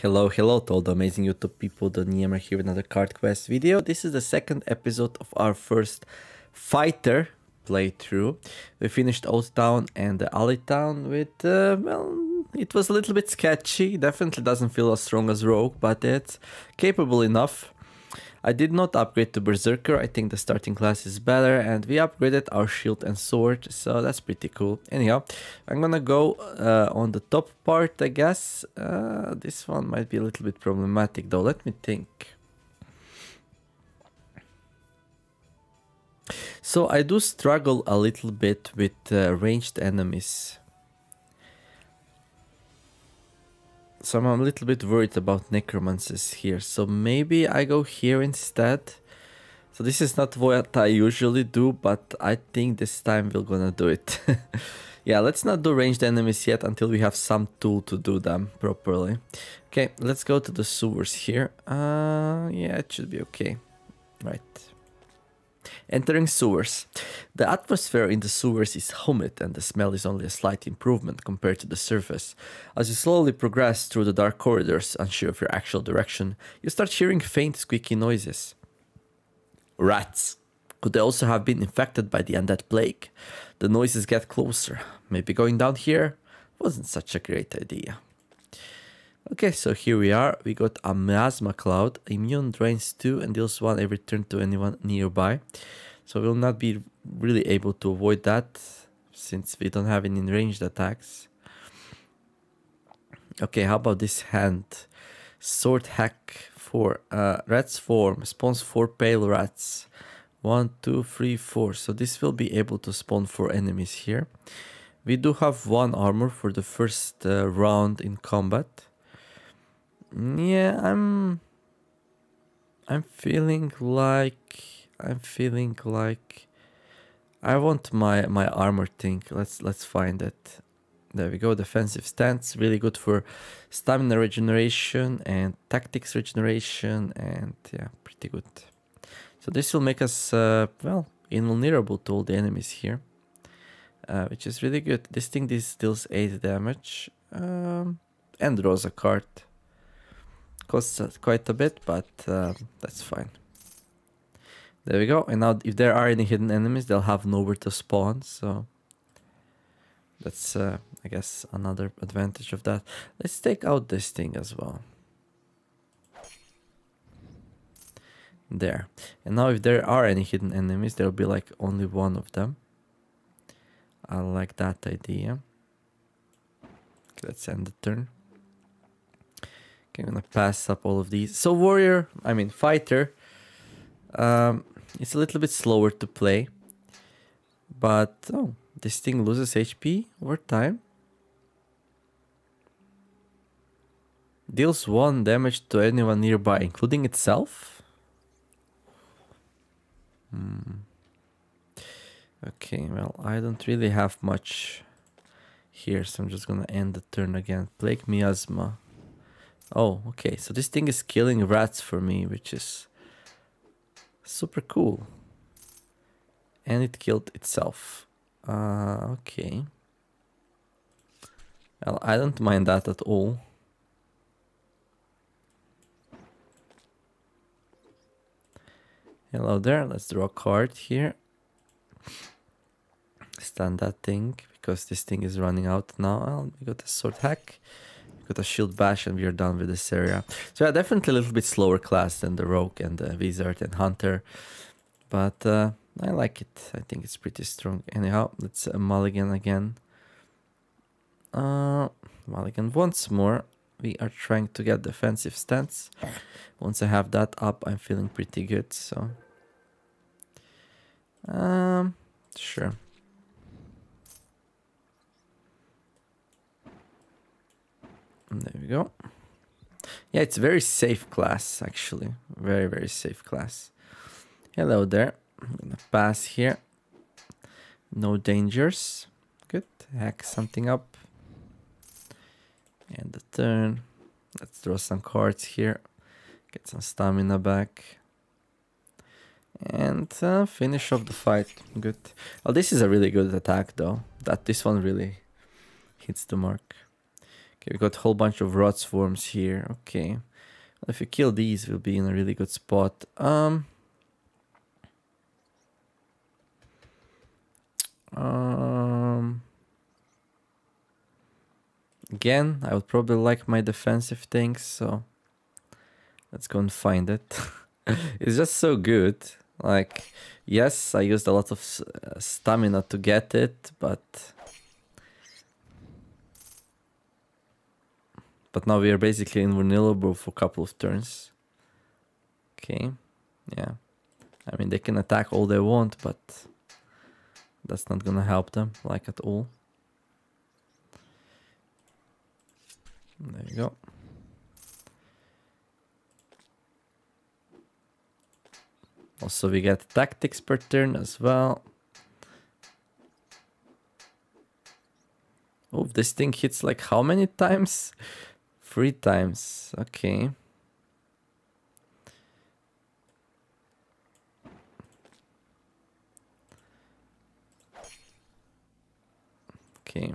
Hello, hello to all the amazing YouTube people, the Neomare here with another card quest video. This is the second episode of our first fighter playthrough. We finished Old Town and the Alley Town with, uh, well, it was a little bit sketchy. Definitely doesn't feel as strong as Rogue, but it's capable enough. I did not upgrade to Berserker, I think the starting class is better and we upgraded our shield and sword, so that's pretty cool. Anyhow, I'm gonna go uh, on the top part I guess. Uh, this one might be a little bit problematic though, let me think. So I do struggle a little bit with uh, ranged enemies. So I'm a little bit worried about necromancers here. So maybe I go here instead. So this is not what I usually do, but I think this time we're gonna do it. yeah, let's not do ranged enemies yet until we have some tool to do them properly. Okay, let's go to the sewers here. Uh, yeah, it should be okay. Right. Entering sewers. The atmosphere in the sewers is humid and the smell is only a slight improvement compared to the surface. As you slowly progress through the dark corridors, unsure of your actual direction, you start hearing faint squeaky noises. Rats. Could they also have been infected by the undead plague? The noises get closer. Maybe going down here wasn't such a great idea. Okay, so here we are. We got a miasma cloud. Immune drains 2 and deals 1 every turn to anyone nearby. So we'll not be really able to avoid that since we don't have any ranged attacks. Okay, how about this hand? Sword hack for uh, rat swarm. Spawns 4 pale rats. One, two, three, four. So this will be able to spawn 4 enemies here. We do have 1 armor for the first uh, round in combat. Yeah, I'm I'm feeling like I'm feeling like I want my my armor thing. Let's let's find it. There we go. Defensive stance, really good for stamina regeneration and tactics regeneration, and yeah, pretty good. So this will make us uh, well invulnerable to all the enemies here, uh, which is really good. This thing this deals eight damage um, and draws a card costs quite a bit, but uh, that's fine. There we go. And now if there are any hidden enemies, they'll have nowhere to spawn. So that's, uh, I guess, another advantage of that. Let's take out this thing as well. There. And now if there are any hidden enemies, there'll be like only one of them. I like that idea. Let's end the turn. Okay, I'm gonna pass up all of these. So warrior, I mean fighter, um, it's a little bit slower to play. But, oh, this thing loses HP over time. Deals 1 damage to anyone nearby, including itself? Hmm. Okay, well, I don't really have much here, so I'm just gonna end the turn again. Plague Miasma. Oh, okay. So this thing is killing rats for me, which is super cool. And it killed itself. Uh, okay. Well, I don't mind that at all. Hello there, let's draw a card here. Stand that thing, because this thing is running out now. We got a sword hack got a shield bash and we are done with this area. So yeah, definitely a little bit slower class than the rogue and the wizard and hunter, but uh, I like it. I think it's pretty strong. Anyhow, let's uh, mulligan again. Uh, mulligan once more. We are trying to get defensive stance. Once I have that up, I'm feeling pretty good. So, um, sure. There we go. Yeah, it's a very safe class, actually. Very, very safe class. Hello there. I'm gonna pass here. No dangers. Good. Hack something up. And the turn. Let's draw some cards here. Get some stamina back. And uh, finish off the fight. Good. Oh, this is a really good attack, though. That this one really hits the mark. Okay, we got a whole bunch of rot swarms here. Okay. Well, if you kill these, we'll be in a really good spot. Um... Um... Again, I would probably like my defensive things, so let's go and find it. it's just so good. Like, yes, I used a lot of uh, stamina to get it, but... But now we are basically invulnerable for a couple of turns. Okay, yeah. I mean, they can attack all they want, but that's not gonna help them, like at all. There you go. Also, we get tactics per turn as well. Oh, this thing hits like how many times? Three times. Okay. Okay.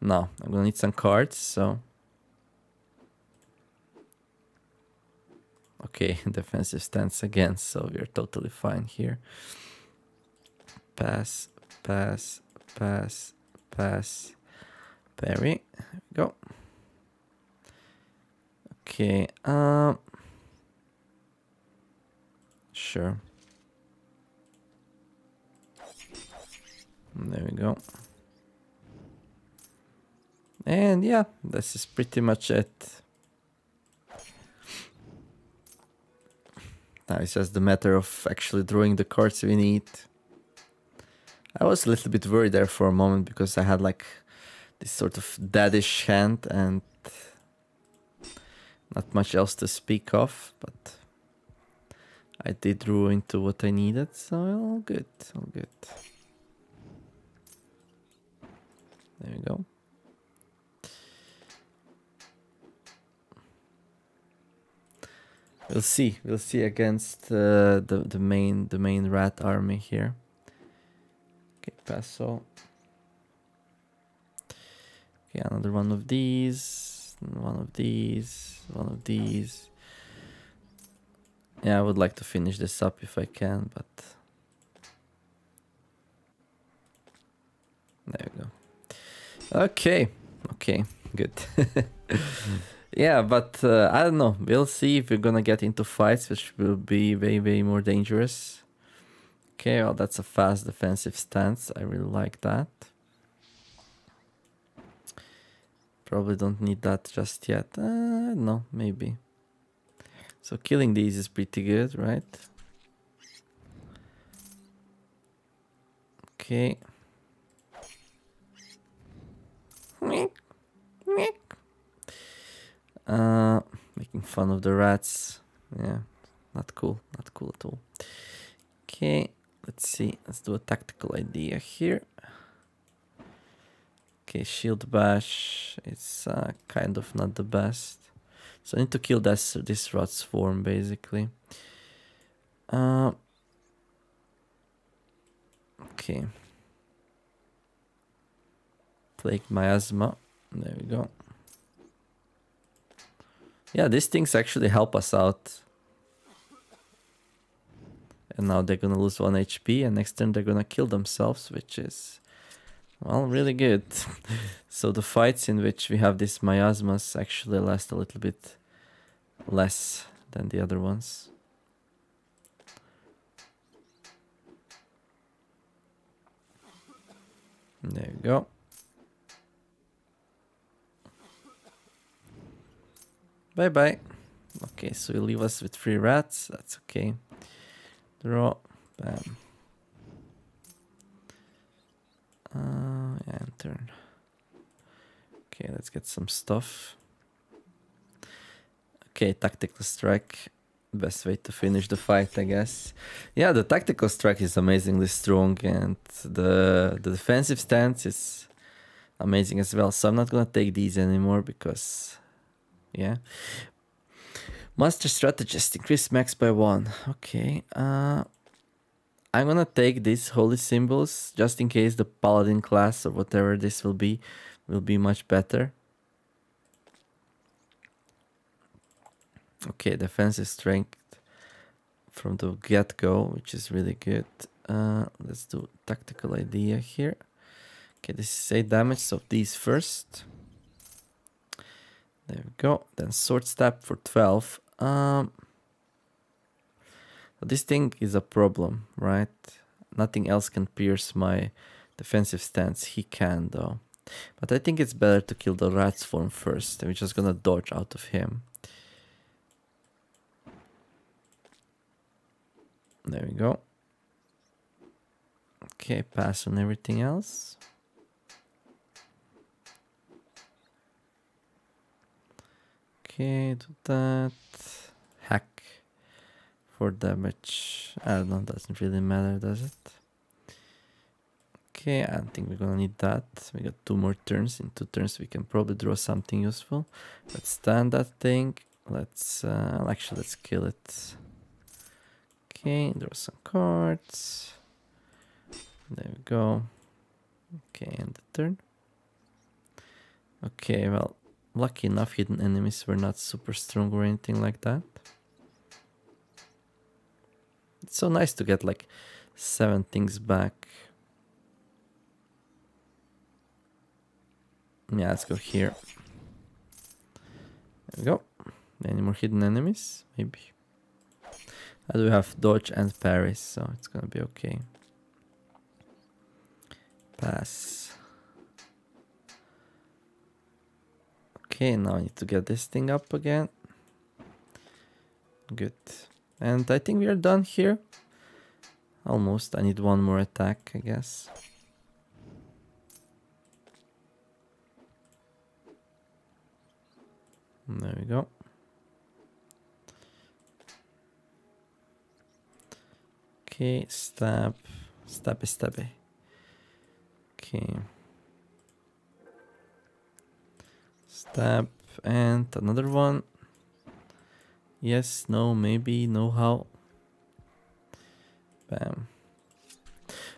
Now, I'm gonna need some cards, so... Okay, defensive stance again, so we're totally fine here. Pass, pass, pass, pass, parry. Go. Okay, um... Sure. There we go. And yeah, this is pretty much it. Now it's just the matter of actually drawing the cards we need. I was a little bit worried there for a moment because I had like this sort of deadish hand and not much else to speak of, but I did draw into what I needed, so all good, all good. There we go. We'll see. We'll see against uh, the the main the main rat army here. Okay, Paso. Okay, another one of these, one of these, one of these. Yeah, I would like to finish this up if I can, but there we go. Okay, okay, good. Yeah, but uh, I don't know. We'll see if we're gonna get into fights, which will be way, way more dangerous. Okay, well, that's a fast defensive stance. I really like that. Probably don't need that just yet. Uh, no, maybe. So killing these is pretty good, right? Okay. Uh, making fun of the rats. Yeah, not cool. Not cool at all. Okay, let's see. Let's do a tactical idea here. Okay, shield bash. It's uh, kind of not the best. So I need to kill this this rot swarm basically. Uh, okay. Plague miasma. There we go. Yeah, these things actually help us out. And now they're gonna lose 1 HP and next turn they're gonna kill themselves, which is, well, really good. so the fights in which we have these miasmas actually last a little bit less than the other ones. There you go. Bye bye. Okay, so you leave us with three rats. That's okay. Draw. Bam. Uh, and turn. Okay, let's get some stuff. Okay, tactical strike. Best way to finish the fight, I guess. Yeah, the tactical strike is amazingly strong, and the the defensive stance is amazing as well. So I'm not gonna take these anymore because yeah. Master strategist, increase max by one. Okay. Uh, I'm gonna take these holy symbols just in case the paladin class or whatever this will be will be much better. Okay, defensive strength from the get-go, which is really good. Uh, let's do tactical idea here. Okay, this is 8 damage, so these first. There we go. Then sword step for 12. Um, this thing is a problem, right? Nothing else can pierce my defensive stance. He can though. But I think it's better to kill the rat swarm first. We're just gonna dodge out of him. There we go. Okay, pass on everything else. Okay, do that. For damage. I don't know, doesn't really matter, does it? Okay, I think we're gonna need that. We got two more turns. In two turns, we can probably draw something useful. Let's stand that thing. Let's, uh, actually, let's kill it. Okay, draw some cards. There we go. Okay, and the turn. Okay, well, lucky enough, hidden enemies were not super strong or anything like that. It's so nice to get like seven things back. Yeah, let's go here. There we go. Any more hidden enemies? Maybe. I do have dodge and parry, so it's gonna be okay. Pass. Okay, now I need to get this thing up again. Good. And I think we are done here. Almost. I need one more attack, I guess. There we go. Okay, stab, stabby, stabby. Okay. Stab and another one. Yes, no, maybe, no how. Bam.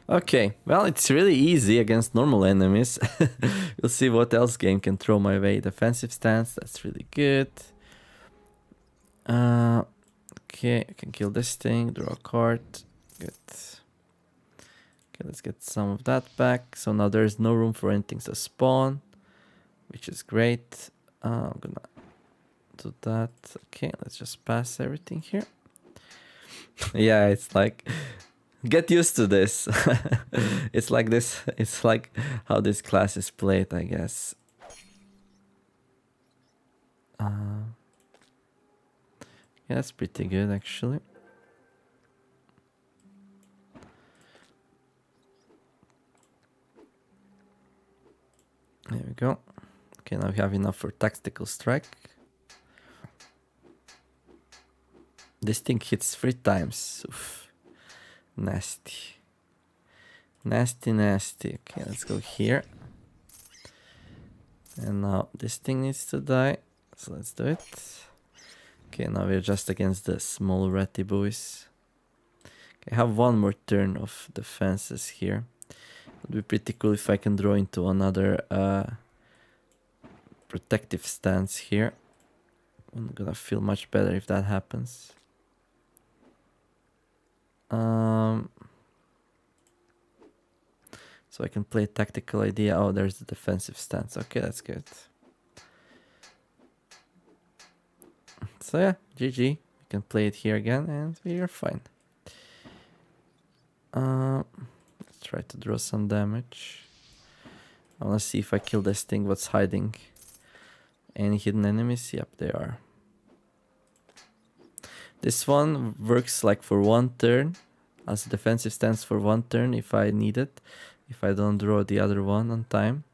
Okay, well, it's really easy against normal enemies. we'll see what else game can throw my way. Defensive stance, that's really good. Uh, okay, I can kill this thing, draw a card. Good. Okay, let's get some of that back. So now there's no room for anything to spawn, which is great. Uh, I'm gonna do that. Okay, let's just pass everything here. yeah, it's like get used to this. it's like this. It's like how this class is played, I guess. Uh, yeah, that's pretty good actually. There we go. Okay, now we have enough for tactical strike. This thing hits three times. Oof. Nasty. Nasty, nasty. Okay, let's go here. And now this thing needs to die. So let's do it. Okay, now we're just against the small ratty boys. Okay, I have one more turn of defenses here. It would be pretty cool if I can draw into another uh, protective stance here. I'm gonna feel much better if that happens. Um, so I can play tactical idea. Oh, there's the defensive stance. Okay, that's good. So yeah, GG. We can play it here again and we are fine. Uh, let's try to draw some damage. I wanna see if I kill this thing, what's hiding. Any hidden enemies? Yep, they are. This one works like for one turn as defensive stance for one turn if I need it. If I don't draw the other one on time.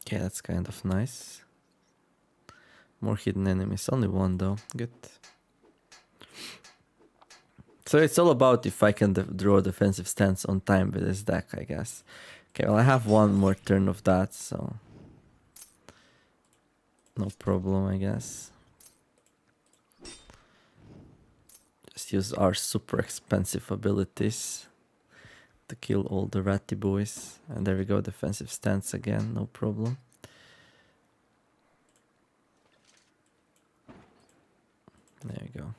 Okay, that's kind of nice. More hidden enemies. Only one though. Good. So it's all about if I can draw defensive stance on time with this deck, I guess. Okay, well I have one more turn of that, so... No problem, I guess. Just use our super expensive abilities. to kill all the ratty boys. And there we go, defensive stance again, no problem. There we go.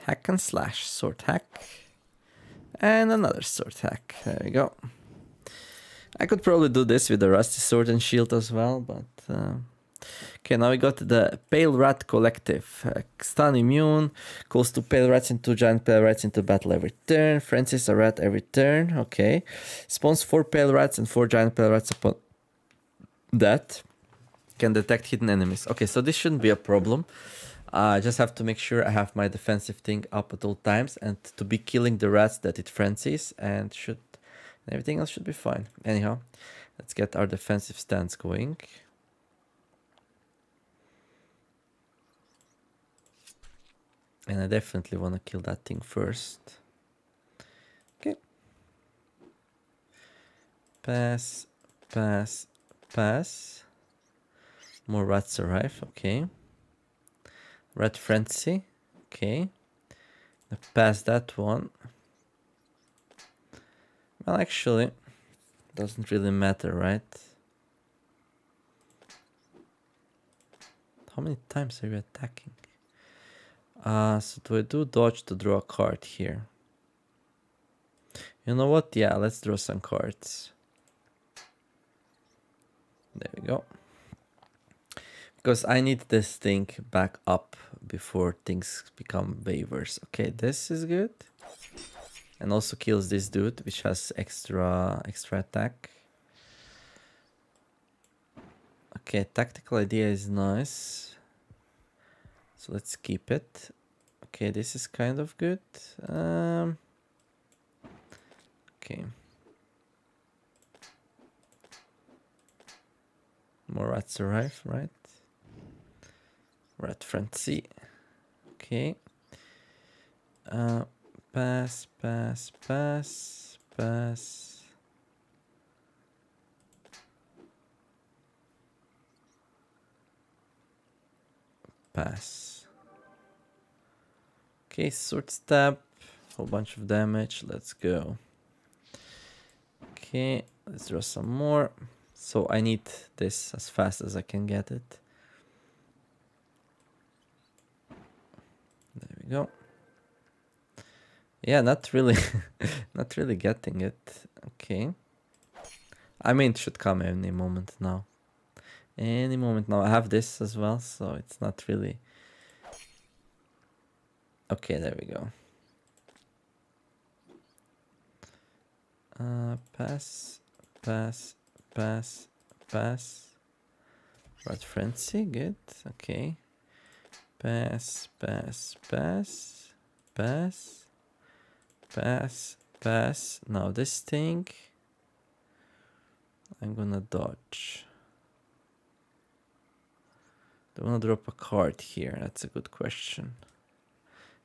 Hack and slash, sword hack. And another sword hack, there we go. I could probably do this with the rusty sword and shield as well, but... Uh, Okay, now we got the Pale Rat Collective. Uh, stun immune, calls two pale rats and two giant pale rats into battle every turn. Frenzies a rat every turn. Okay. Spawns four pale rats and four giant pale rats upon that. Can detect hidden enemies. Okay, so this shouldn't be a problem. I just have to make sure I have my defensive thing up at all times and to be killing the rats that it frenzies and should everything else should be fine. Anyhow, let's get our defensive stance going. And I definitely want to kill that thing first. Okay. Pass, pass, pass. More rats arrive, okay. Rat frenzy, okay. pass that one. Well, actually, doesn't really matter, right? How many times are you attacking? Uh, so do I do dodge to draw a card here? You know what? Yeah, let's draw some cards. There we go. Because I need this thing back up before things become waivers. Okay, this is good. And also kills this dude, which has extra extra attack. Okay, tactical idea is nice. So let's keep it. Okay, this is kind of good. Um, okay. More rats arrive, right? Rat frenzy. Okay. Uh, pass, pass, pass, pass. Pass. Okay, sword stab, whole bunch of damage. Let's go. Okay, let's draw some more. So I need this as fast as I can get it. There we go. Yeah, not really, not really getting it. Okay. I mean, it should come any moment now. Any moment now. I have this as well, so it's not really Okay, there we go. Uh, pass, pass, pass, pass. Rat frenzy, good. Okay. Pass, pass, pass, pass, pass, pass. Now this thing, I'm gonna dodge. Do I wanna drop a card here? That's a good question.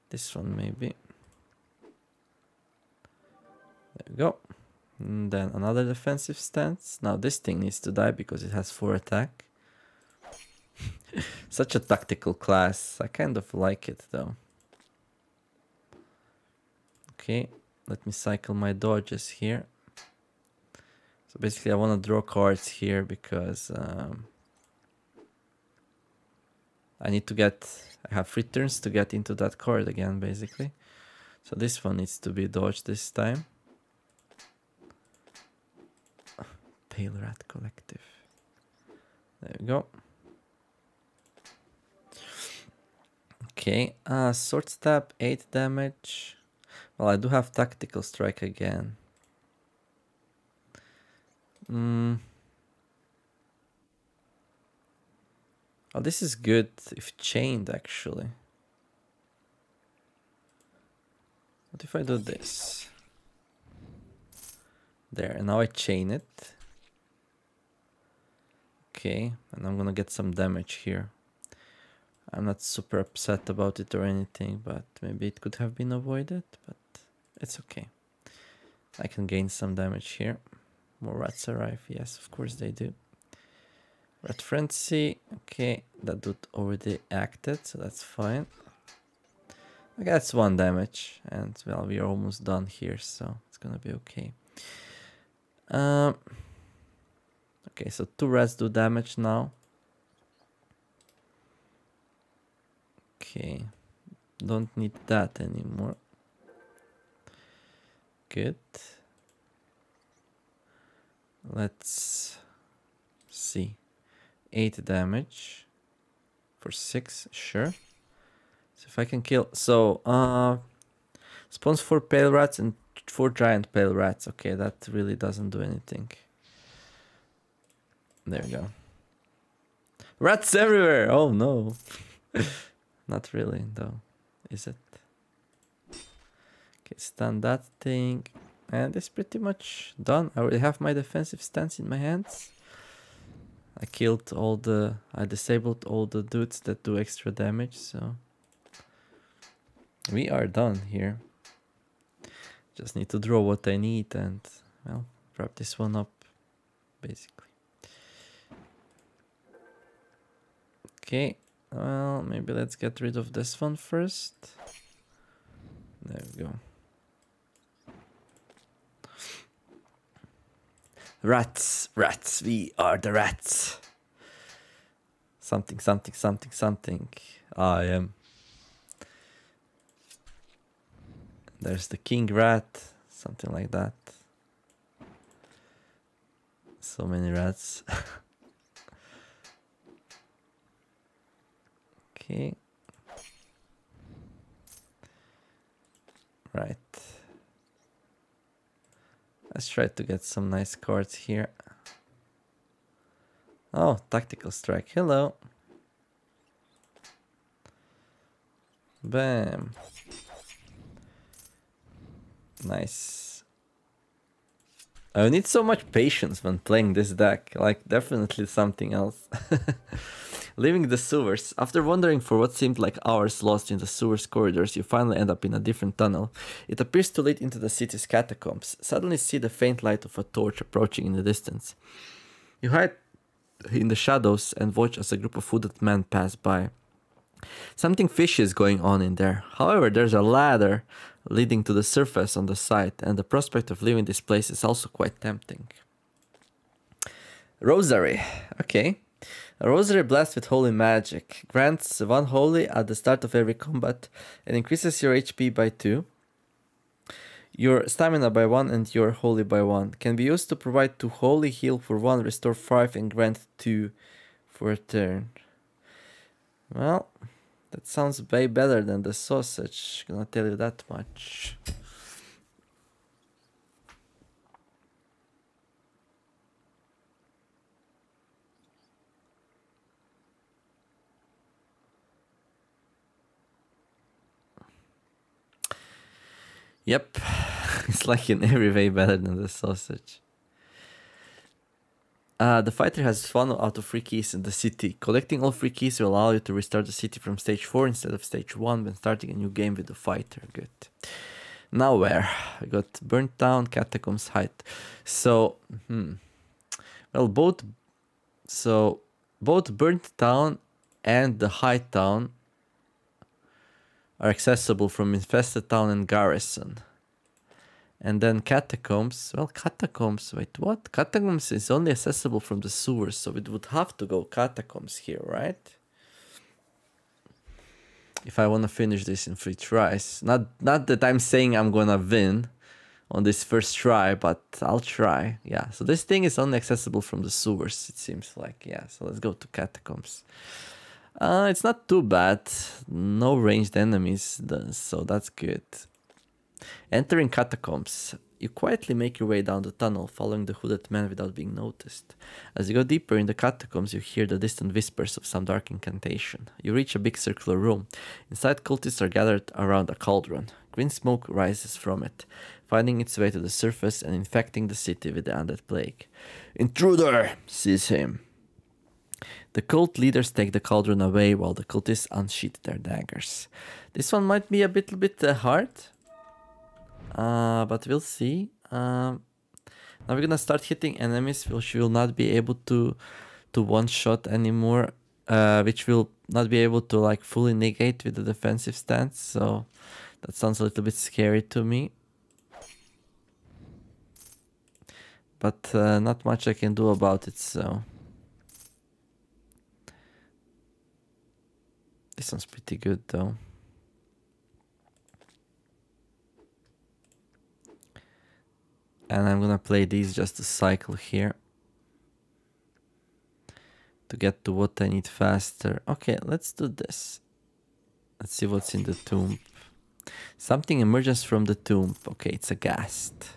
This one maybe. There we go. And then another defensive stance. Now this thing needs to die because it has 4 attack. Such a tactical class. I kind of like it though. Okay, let me cycle my dodges here. So basically I want to draw cards here because um, I need to get, I have three turns to get into that card again, basically. So this one needs to be dodged this time. Pale Rat Collective. There we go. Okay, uh, Sword Stab, 8 damage. Well, I do have Tactical Strike again. Hmm. Oh, this is good if chained, actually. What if I do this? There, and now I chain it. Okay, and I'm gonna get some damage here. I'm not super upset about it or anything, but maybe it could have been avoided, but it's okay. I can gain some damage here. More rats arrive, yes, of course they do. Rat Frenzy, okay, that dude already acted, so that's fine. Okay, that's one damage, and well, we are almost done here, so it's gonna be okay. Um, okay, so two rats do damage now. Okay, don't need that anymore. Good. Let's see. 8 damage for 6, sure. So if I can kill... So, uh, spawns 4 pale rats and 4 giant pale rats. Okay, that really doesn't do anything. There we go. Rats everywhere! Oh no. Not really, though. Is it? Okay, stun that thing. And it's pretty much done. I already have my defensive stance in my hands. I killed all the... I disabled all the dudes that do extra damage, so... We are done here. Just need to draw what I need and, well, wrap this one up, basically. Okay, well, maybe let's get rid of this one first. There we go. Rats, rats, we are the rats. Something, something, something, something. I am. There's the king rat, something like that. So many rats. okay. Right. Let's try to get some nice cards here. Oh, tactical strike. Hello. Bam. Nice. I need so much patience when playing this deck. Like, definitely something else. Leaving the sewers, after wandering for what seemed like hours lost in the sewers corridors, you finally end up in a different tunnel. It appears to lead into the city's catacombs. Suddenly see the faint light of a torch approaching in the distance. You hide in the shadows and watch as a group of hooded men pass by. Something fishy is going on in there. However, there's a ladder leading to the surface on the side, and the prospect of leaving this place is also quite tempting. Rosary. Okay. A rosary blessed with holy magic grants one holy at the start of every combat and increases your HP by 2, your stamina by 1 and your holy by 1. Can be used to provide 2 holy, heal for 1, restore 5 and grant 2 for a turn. Well, that sounds way better than the sausage, gonna tell you that much. Yep, it's like in every way better than the sausage. Uh, the fighter has one out of three keys in the city. Collecting all three keys will allow you to restart the city from stage 4 instead of stage 1 when starting a new game with the fighter. Good. Now where? I got Burnt Town, Catacombs, Height. So, hmm. Well, both... So, both Burnt Town and the High Town are accessible from Infested Town and Garrison. And then Catacombs, well, Catacombs, wait, what? Catacombs is only accessible from the sewers, so it would have to go Catacombs here, right? If I want to finish this in three tries. Not, not that I'm saying I'm gonna win on this first try, but I'll try. Yeah, so this thing is only accessible from the sewers, it seems like. Yeah, so let's go to Catacombs. Uh, it's not too bad. No ranged enemies, so that's good. Entering catacombs, you quietly make your way down the tunnel, following the hooded man without being noticed. As you go deeper in the catacombs, you hear the distant whispers of some dark incantation. You reach a big circular room. Inside, cultists are gathered around a cauldron. Green smoke rises from it, finding its way to the surface and infecting the city with the undead plague. Intruder! sees him. The cult leaders take the cauldron away while the cultists unsheath their daggers. This one might be a little bit uh, hard, uh, but we'll see. Um, now we're gonna start hitting enemies which will not be able to to one shot anymore uh, which will not be able to like fully negate with the defensive stance. So that sounds a little bit scary to me. But uh, not much I can do about it, so... This one's pretty good though. And I'm gonna play these just to cycle here. To get to what I need faster. Okay, let's do this. Let's see what's in the tomb. Something emerges from the tomb. Okay, it's a ghast.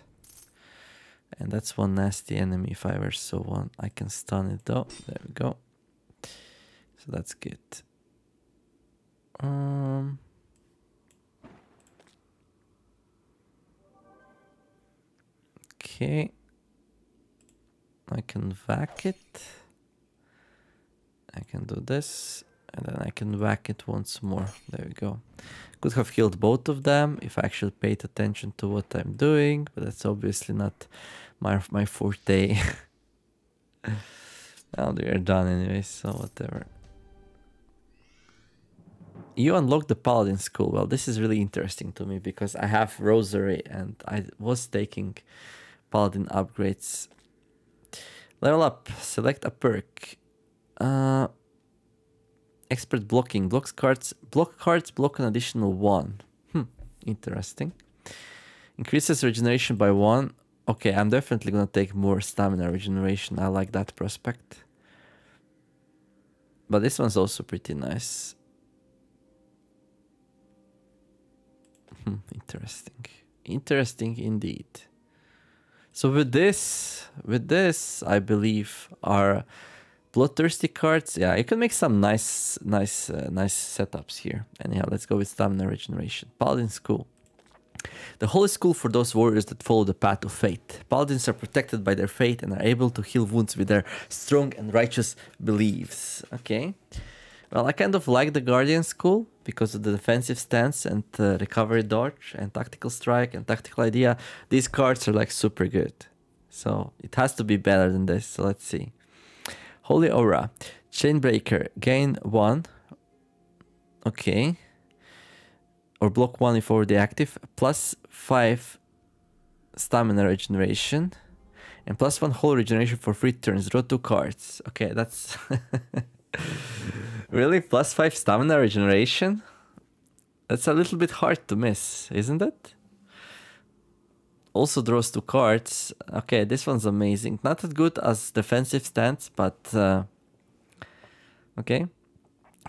And that's one nasty enemy if I ever saw one. I can stun it though. There we go. So that's good. Um, okay. I can vac it. I can do this. And then I can whack it once more. There we go. Could have killed both of them if I actually paid attention to what I'm doing. But that's obviously not my, my forte. now they're done anyway, so whatever you unlock the paladin school. Well, this is really interesting to me because I have rosary and I was taking paladin upgrades. Level up. Select a perk. Uh, expert blocking. Blocks cards. Block cards block an additional one. Hmm. Interesting. Increases regeneration by one. Okay, I'm definitely gonna take more stamina regeneration. I like that prospect. But this one's also pretty nice. Hmm, interesting. Interesting indeed. So with this, with this, I believe our bloodthirsty cards. Yeah, you can make some nice, nice, uh, nice setups here. Anyhow, let's go with stamina regeneration. Paladin school. The holy school for those warriors that follow the path of faith. Paladins are protected by their faith and are able to heal wounds with their strong and righteous beliefs. Okay. Well, I kind of like the Guardian school because of the defensive stance and uh, recovery dodge and tactical strike and tactical idea. These cards are like super good. So it has to be better than this. So let's see. Holy Aura. Chainbreaker. Gain 1. Okay. Or block 1 if already active. Plus 5 stamina regeneration. And plus 1 holy regeneration for free turns. Draw 2 cards. Okay, that's... really? Plus 5 stamina regeneration? That's a little bit hard to miss, isn't it? Also draws two cards. Okay, this one's amazing. Not as good as defensive stance, but... Uh, okay.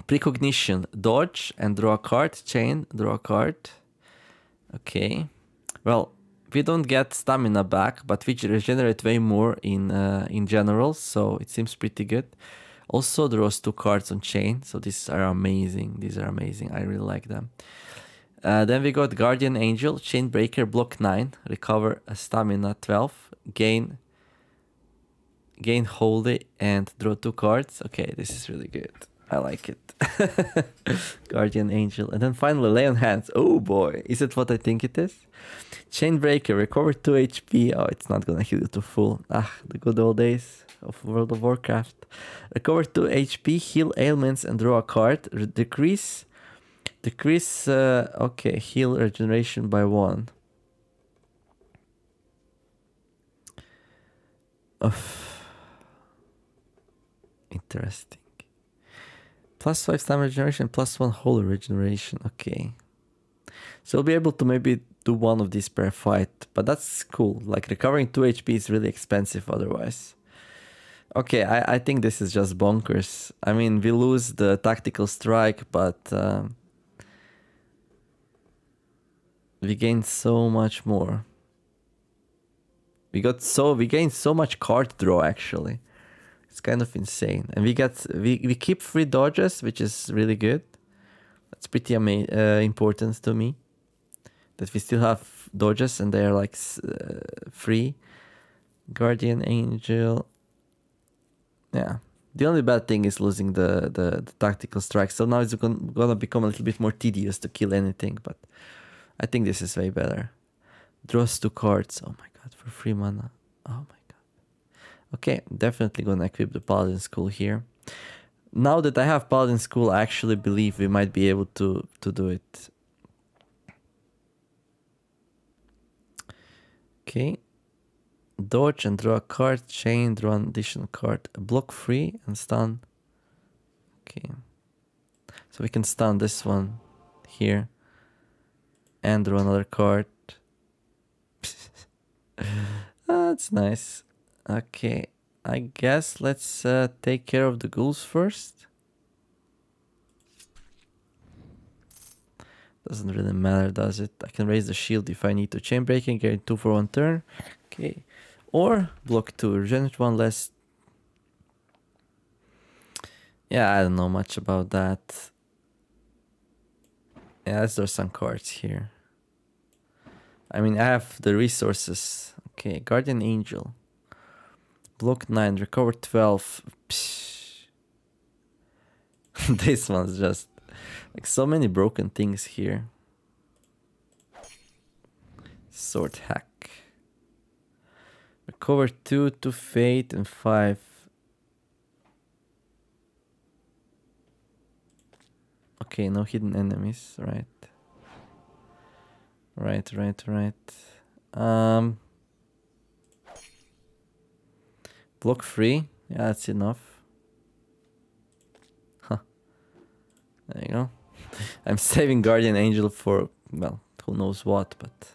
Precognition. Dodge and draw a card. Chain, draw a card. Okay. Well, we don't get stamina back, but we regenerate way more in uh, in general, so it seems pretty good. Also draws two cards on chain, so these are amazing. These are amazing. I really like them. Uh, then we got Guardian Angel, Chain Breaker, block 9, recover stamina 12, gain gain holy and draw two cards. Okay, this is really good. I like it. Guardian Angel. And then finally Lay on Hands. Oh boy, is it what I think it is? Chain Breaker, recover 2 HP. Oh, it's not gonna heal you to full. Ah, the good old days of World of Warcraft. Recover 2 HP, heal ailments and draw a card. Re decrease, decrease, uh, okay, heal regeneration by 1. Of Interesting. Plus 5 stamina regeneration, plus 1 holy regeneration. Okay. So we'll be able to maybe do one of these per fight, but that's cool. Like recovering 2 HP is really expensive otherwise. Okay, I, I think this is just bonkers. I mean, we lose the tactical strike, but um, we gain so much more. We got so we gained so much card draw actually. It's kind of insane, and we get we we keep free dodges, which is really good. That's pretty ama- uh, important to me. That we still have dodges and they are like uh, free. Guardian Angel. Yeah. The only bad thing is losing the, the, the tactical strike. So now it's going to become a little bit more tedious to kill anything. But I think this is way better. Draws two cards. Oh my god, for free mana. Oh my god. Okay, definitely going to equip the Paladin School here. now that I have Paladin School, I actually believe we might be able to to do it. Okay. Dodge and draw a card, chain, draw an additional card, block free and stun. Okay. So we can stun this one here and draw another card. That's nice. Okay, I guess let's uh, take care of the ghouls first. Doesn't really matter, does it? I can raise the shield if I need to. Chain breaking, get two for one turn. Okay. Or block two, regenerate one less. Yeah, I don't know much about that. Yeah, draw some cards here. I mean, I have the resources. Okay, Guardian Angel. Block 9, recover 12. this one's just like so many broken things here. Sword hack. Recover 2 to fate and 5. Okay, no hidden enemies, right? Right, right, right. Um, block free. Yeah, that's enough. Huh. There you go. I'm saving Guardian Angel for, well, who knows what, but...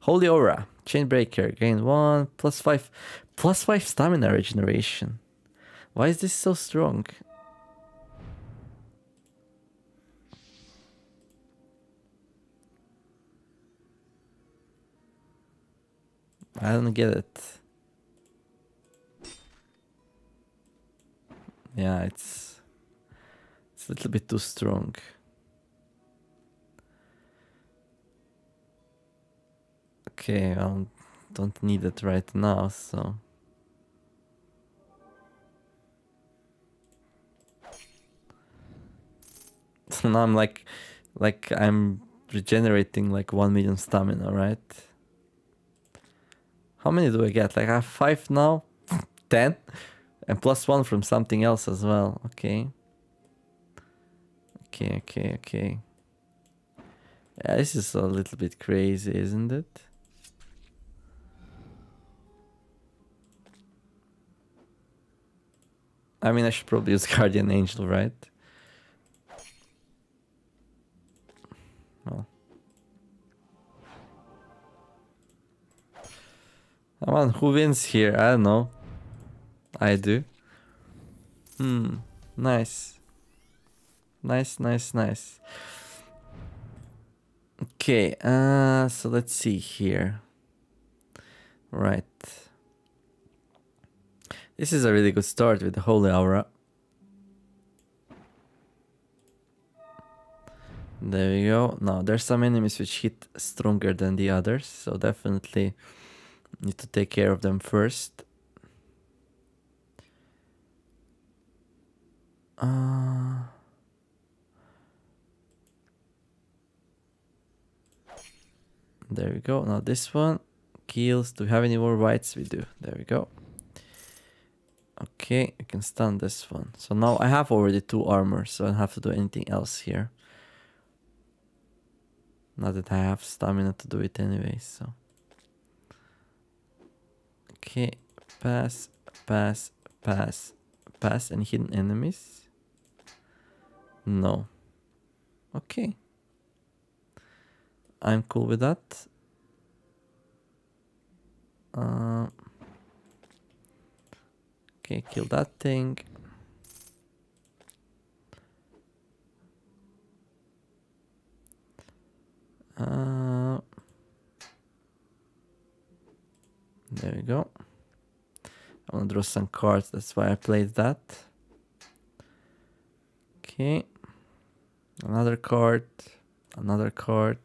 Holy Aura. Chainbreaker. Gain 1. Plus 5. Plus 5 stamina regeneration. Why is this so strong? I don't get it. Yeah, it's it's a little bit too strong. Okay, I don't need it right now, so so now I'm like like I'm regenerating like 1 million stamina, right? How many do I get? Like I have five now? Ten? And plus one from something else as well. Okay. Okay, okay, okay. Yeah, this is a little bit crazy, isn't it? I mean, I should probably use Guardian Angel, right? Well. Come on, who wins here? I don't know. I do. Hmm, nice. Nice, nice, nice. Okay, uh, so let's see here. Right. This is a really good start with the Holy Aura. There we go. Now, there's some enemies which hit stronger than the others, so definitely Need to take care of them first. Uh, there we go. Now this one kills. Do we have any more wights? We do. There we go. Okay, I can stun this one. So now I have already two armor, so I don't have to do anything else here. Not that I have stamina to do it anyway, so. Okay, pass, pass, pass, pass. Any hidden enemies? No. Okay. I'm cool with that. Uh, okay, kill that thing. Uh, There we go. I want to draw some cards, that's why I played that. Okay. Another card. Another card.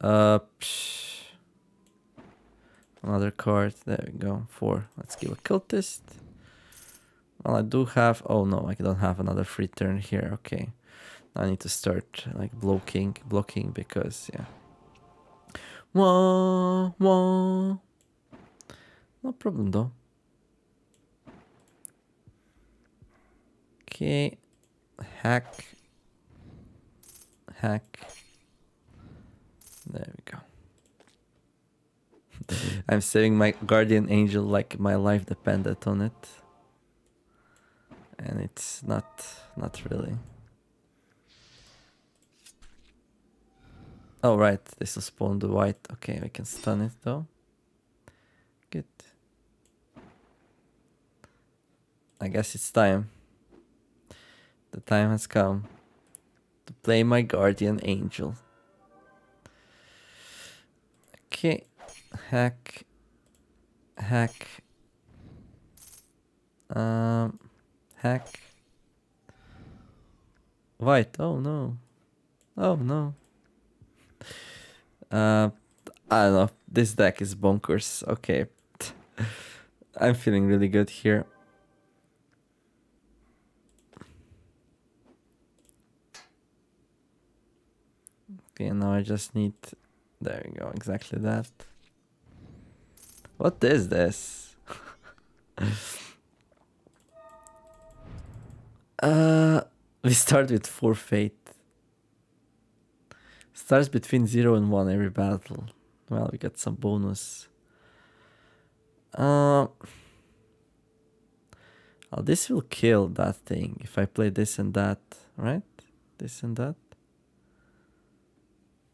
Uh, psh. Another card. There we go. Four. Let's give a cultist. Well, I do have... Oh, no, I don't have another free turn here. Okay. I need to start, like, blocking, blocking because, yeah. Wah, wah. No problem though. Okay. Hack. Hack. There we go. Mm-hmm. I'm saving my guardian angel like my life depended on it. And it's not not really. Oh right, this will spawn the wight. Okay, we can stun it though. Good. I guess it's time. The time has come to play my guardian angel. Okay, hack, hack, um, hack, white. Oh no, oh no. Uh, I don't know. This deck is bonkers. Okay, I'm feeling really good here. Okay, now I just need... There we go, exactly that. What is this? uh, we start with 4 Fate. Starts between 0 and 1 every battle. Well, we get some bonus. Uh, oh, this will kill that thing if I play this and that, right? This and that.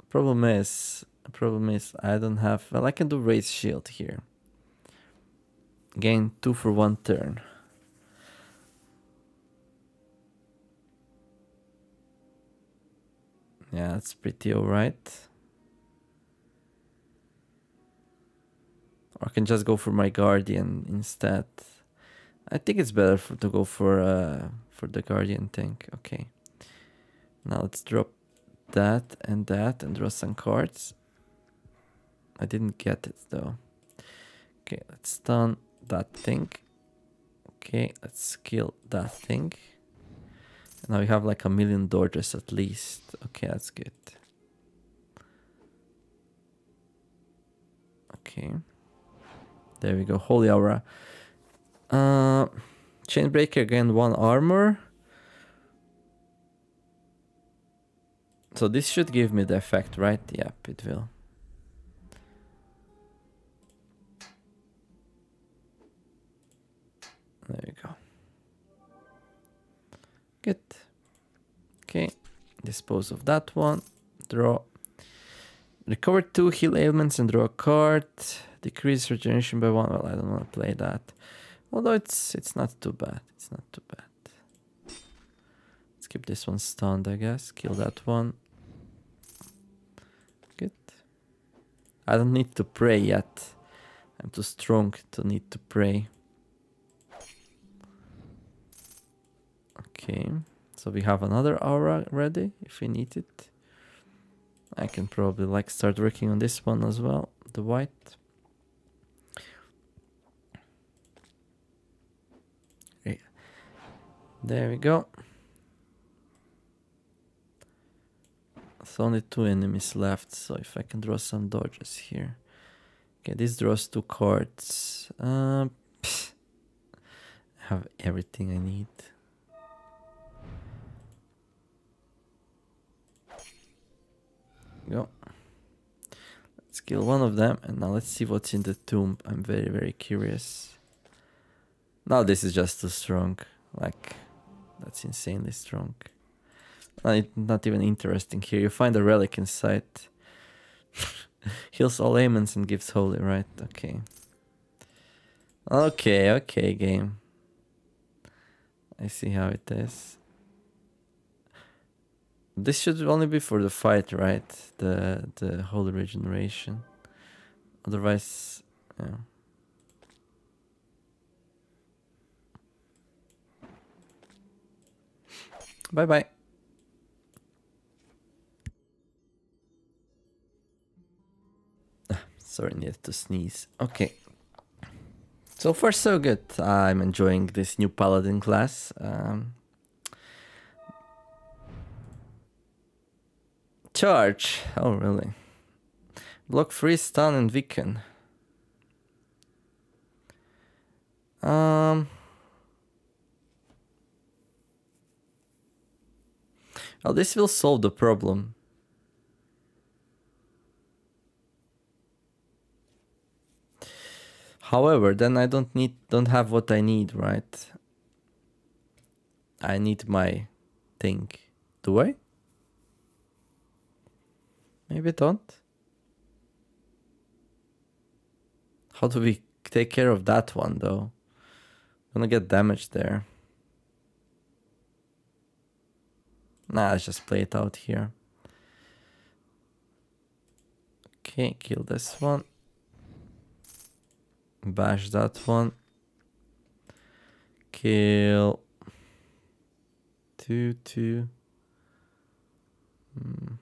Problem is, problem is I don't have, well I can do raise shield here. Gain 2 for 1 turn. Yeah, that's pretty alright. Or I can just go for my guardian instead. I think it's better for, to go for uh, for the guardian thing. Okay. Now let's drop that and that and draw some cards. I didn't get it though. Okay, let's stun that thing. Okay, let's kill that thing. Now we have like a million dodges at least. Okay, that's good. Okay. There we go. Holy Aura. Uh, Chainbreaker again, one armor. So this should give me the effect, right? Yep, it will. There you go. Good. Okay, dispose of that one. Draw. Recover two heal ailments and draw a card. Decrease regeneration by one. Well, I don't want to play that. Although it's it's not too bad. It's not too bad. Let's keep this one stunned, I guess. Kill that one. Good. I don't need to pray yet. I'm too strong to need to pray. Okay, so we have another aura ready if we need it. I can probably like start working on this one as well, the wight. There we go. It's only two enemies left, so if I can draw some dodges here. Okay, this draws two cards. Uh, have everything I need. Go. Let's kill one of them, and now let's see what's in the tomb. I'm very, very curious. Now this is just too strong. Like, that's insanely strong. Not even interesting here. You find a relic inside. Heals all ailments and gives holy, right? Okay. Okay, okay, game. I see how it is. This should only be for the fight, right? The the holy regeneration. Otherwise, yeah. Bye bye. Sorry, need to sneeze. Okay. So far, so good. I'm enjoying this new paladin class. Um, charge. Oh, really? Block free, stun, and weaken. Um. Oh, this will solve the problem. However, then I don't need don't have what I need, right? I need my thing. Do I? Maybe don't. How do we take care of that one though? Gonna get damaged there. Nah, let's just play it out here. Okay, kill this one. Bash that one. Kill. Two, two. Hmm.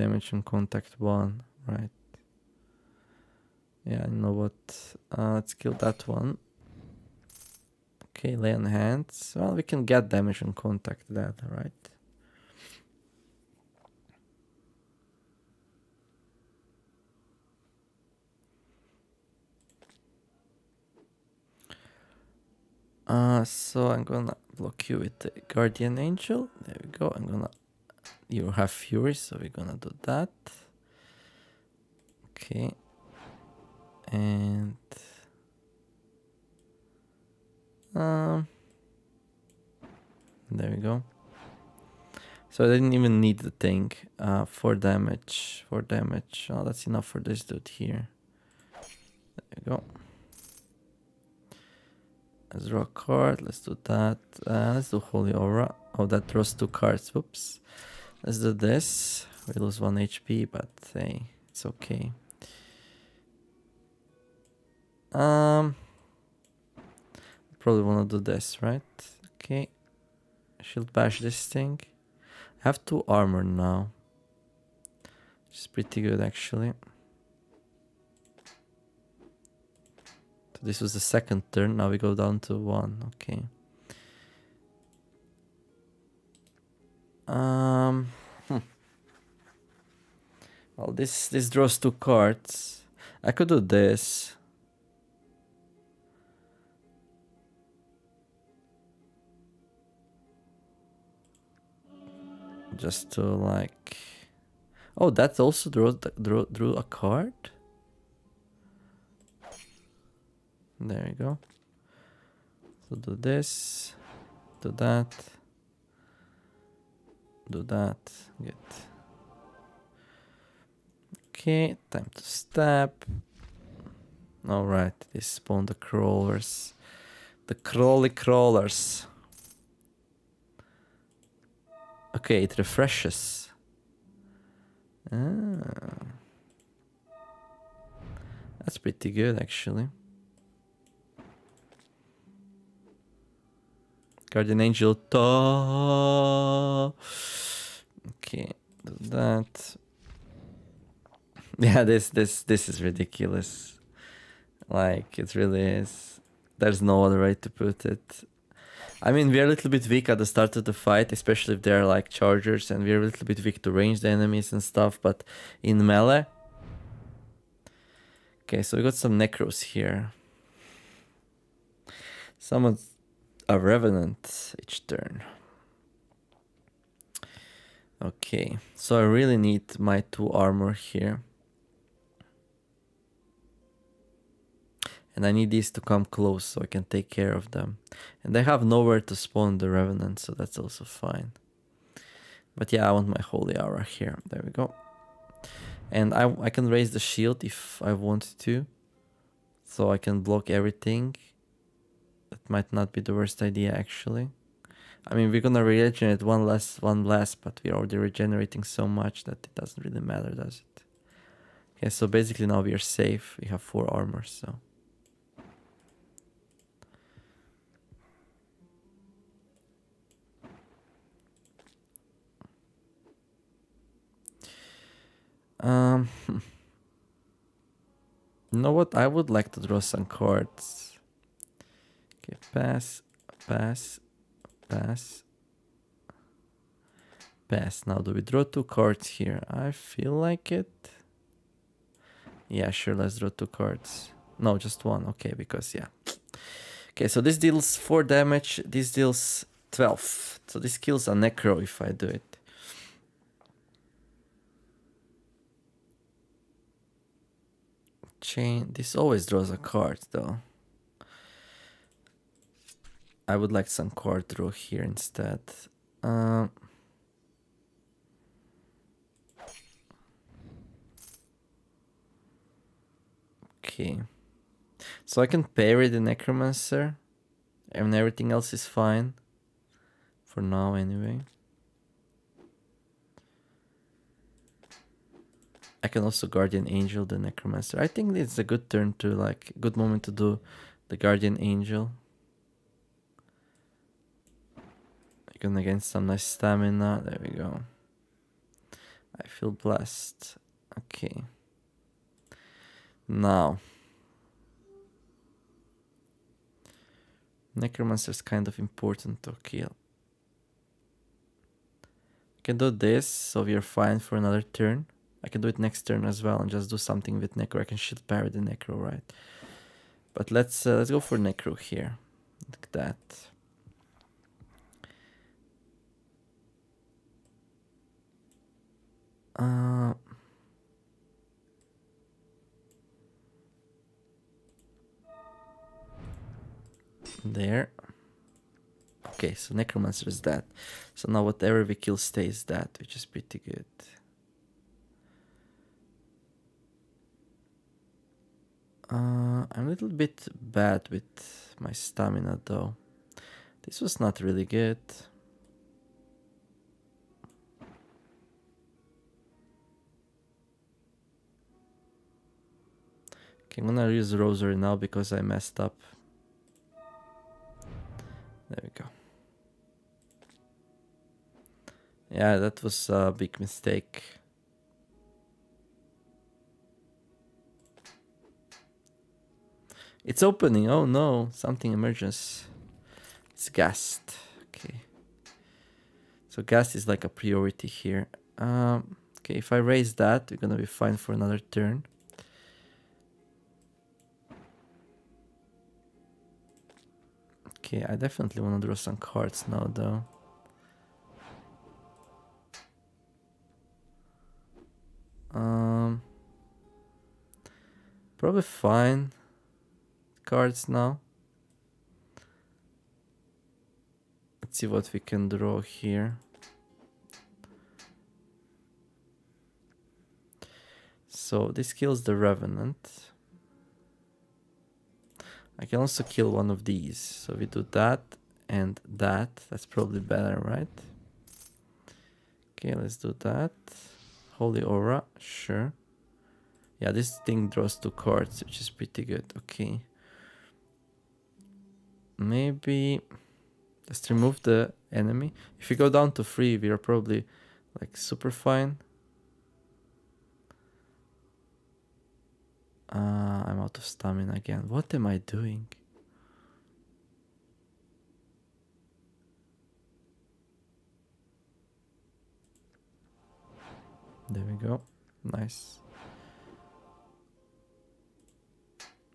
Damage on contact one, right. Yeah, I know what? Uh, let's kill that one. Okay, lay on hands. Well, we can get damage on contact that, right? Uh, so I'm gonna block you with the Guardian Angel. There we go. I'm gonna... You have Fury, so we're gonna do that. Okay. And... Um... There we go. So I didn't even need the thing. Uh, for damage. For damage. Oh, that's enough for this dude here. There we go. Let's draw a card. Let's do that. Uh, let's do Holy Aura. Oh, that draws two cards. Whoops. Let's do this. We lose one HP, but hey, it's okay. Um, probably want to do this, right? Okay. Shield bash this thing. I have two armor now. Which is pretty good, actually. So this was the second turn. Now we go down to one. Okay. Um. Hmm. Well, this this draws two cards. I could do this. Just to like. Oh, that also drew drew drew a card. There you go. So do this, do that, do that, good. Okay, time to stab. Alright, they spawn the crawlers. The crawly crawlers. Okay, it refreshes. Ah. That's pretty good actually. Guardian Angel. Ta. Okay, do that. Yeah, this this this is ridiculous. Like it really is. There's no other way to put it. I mean, we're a little bit weak at the start of the fight, especially if they're like chargers, and we're a little bit weak to range the enemies and stuff. But in melee, okay, so we got some necros here. Someone's a revenant each turn. Okay, so I really need my two armor here. And I need these to come close so I can take care of them. And I have nowhere to spawn the revenant, so that's also fine. But yeah, I want my holy aura here. There we go. And I, I can raise the shield if I want to. So I can block everything that might not be the worst idea actually. I mean, we're gonna regenerate one less, one less, but we're already regenerating so much that it doesn't really matter, does it? Okay, so basically now we are safe. We have four armor, so. Um, you know what? I would like to draw some cards. Pass, pass, pass, pass. Now do we draw two cards here? I feel like it. Yeah, sure, let's draw two cards. No, just one, okay, because yeah. Okay, so this deals 4 damage, this deals 12. So this kills a Necro if I do it. Chain, this always draws a card though. I would like some card draw here instead. Um, okay. So I can parry the Necromancer and everything else is fine. For now anyway. I can also Guardian Angel the Necromancer. I think it's a good turn to like good moment to do the Guardian Angel. Gonna gain some nice stamina. There we go. I feel blessed. Okay. Now. Necromancer is kind of important to kill. I can do this, so we're fine for another turn. I can do it next turn as well and just do something with Necro. I can shield parry the Necro, right? But let's uh, let's go for Necro here, like that. Uh, there. Okay, so Necromancer is dead. So now whatever we kill stays dead, which is pretty good. Uh, I'm a little bit bad with my stamina though. This was not really good. Okay, I'm gonna use Rosary now because I messed up. There we go. Yeah, that was a big mistake. It's opening. Oh no, something emerges. It's Ghast. Okay. So Ghast is like a priority here. Um, okay, if I raise that, we're gonna be fine for another turn. Okay, I definitely want to draw some cards now though. Um, probably fine cards now. Let's see what we can draw here. So this kills the Revenant. I can also kill one of these. So we do that and that. That's probably better, right? Okay, let's do that. Holy Aura, sure. Yeah, this thing draws two cards, which is pretty good. Okay. Maybe Let's remove the enemy. If we go down to three, we are probably like super fine. Uh, I'm out of stamina again. What am I doing? There we go. Nice.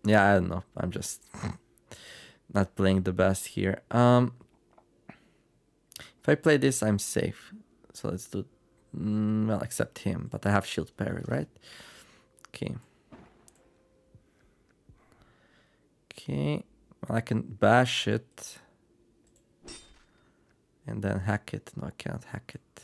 Yeah, I don't know. I'm just not playing the best here. Um, if I play this, I'm safe. So let's do, mm, well, except him, but I have shield parry, right? Okay. Okay, I can bash it and then hack it. No, I can't hack it.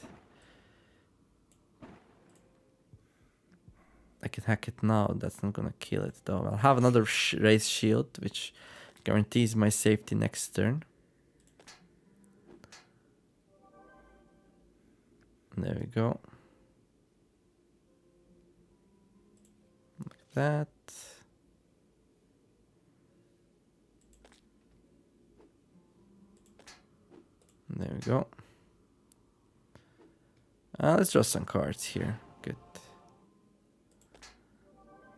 I can hack it now. That's not gonna kill it though. I'll have another sh shield, which Guarantees my safety next turn. There we go. Like that. There we go. Uh, let's draw some cards here. Good.